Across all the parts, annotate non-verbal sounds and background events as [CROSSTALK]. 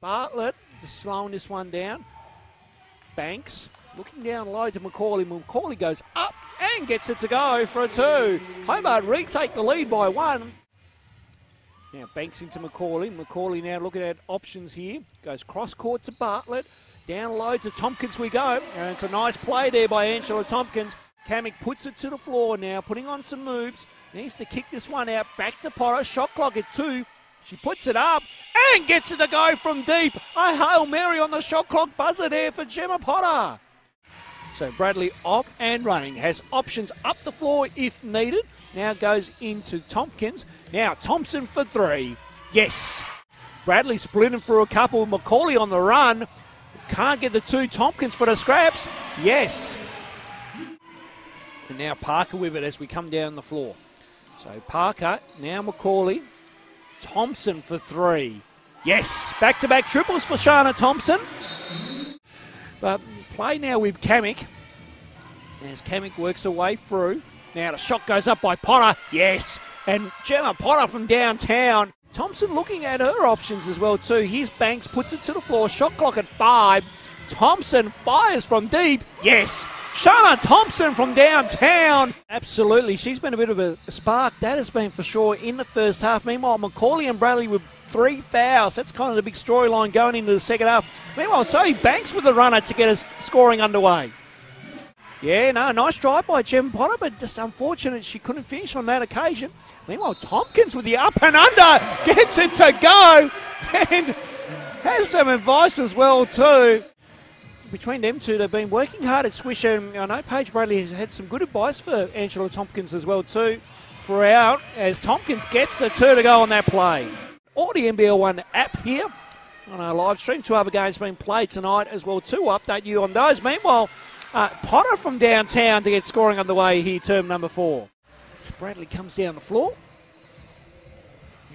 Bartlett is slowing this one down. Banks looking down low to McCauley. McCauley goes up and gets it to go for a two. Hobart retake the lead by one. Now Banks into McCauley. McCauley now looking at options here. Goes cross court to Bartlett. Down low to Tompkins we go. And it's a nice play there by Angela Tompkins. Kamick puts it to the floor now, putting on some moves. Needs to kick this one out. Back to Potter. Shot clock at two. She puts it up and gets it to go from deep. A Hail Mary on the shot clock buzzer there for Gemma Potter. So Bradley off and running. Has options up the floor if needed. Now goes into Tompkins. Now Thompson for three. Yes. Bradley splitting for a couple. McCauley on the run. Can't get the two Tompkins for the scraps. Yes. And now Parker with it as we come down the floor. So Parker, now McCauley. Thompson for three. Yes. Back to back triples for Shana Thompson. But play now with Kamick. As Kamick works her way through. Now the shot goes up by Potter. Yes. And Gemma Potter from downtown. Thompson looking at her options as well too. Here's Banks puts it to the floor. Shot clock at five. Thompson fires from deep. Yes. Shana Thompson from downtown. Absolutely. She's been a bit of a spark. That has been for sure in the first half. Meanwhile, McCauley and Bradley with three fouls. That's kind of the big storyline going into the second half. Meanwhile, Zoe Banks with the runner to get us scoring underway. Yeah, no, nice drive by Gem Potter, but just unfortunate she couldn't finish on that occasion. Meanwhile, Tompkins with the up and under gets it to go [LAUGHS] and has some advice as well too. Between them two, they've been working hard at Swisher. And I know Paige Bradley has had some good advice for Angela Tompkins as well too throughout as Tompkins gets the two to go on that play. Or the NBL One app here on our live stream. Two other games being played tonight as well too. Update you on those. Meanwhile, uh, Potter from downtown to get scoring underway here, term number four. Bradley comes down the floor.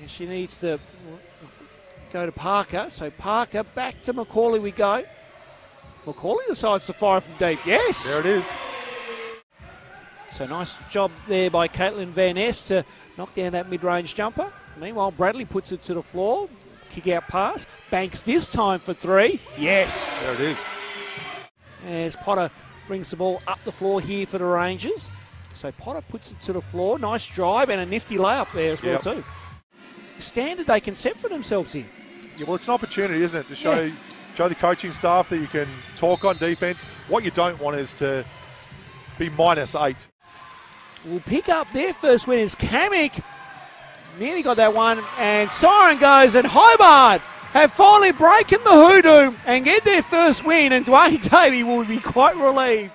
And she needs to go to Parker. So Parker back to McCauley we go. McCauley decides to fire from deep. Yes. There it is. So nice job there by Caitlin Van Ness to knock down that mid-range jumper. Meanwhile, Bradley puts it to the floor. Kick out pass. Banks this time for three. Yes. There it is. As Potter brings the ball up the floor here for the Rangers. So Potter puts it to the floor. Nice drive and a nifty layup there as well Yep. too. Standard they can set for themselves here. Yeah, well, it's an opportunity, isn't it, to show Yeah. Show the coaching staff that you can talk on defense. What you don't want is to be minus eight. will pick up their first win is Kamick. Nearly got that one, and Siren goes, and Hobart have finally broken the hoodoo and get their first win, and Dwayne Davey will be quite relieved.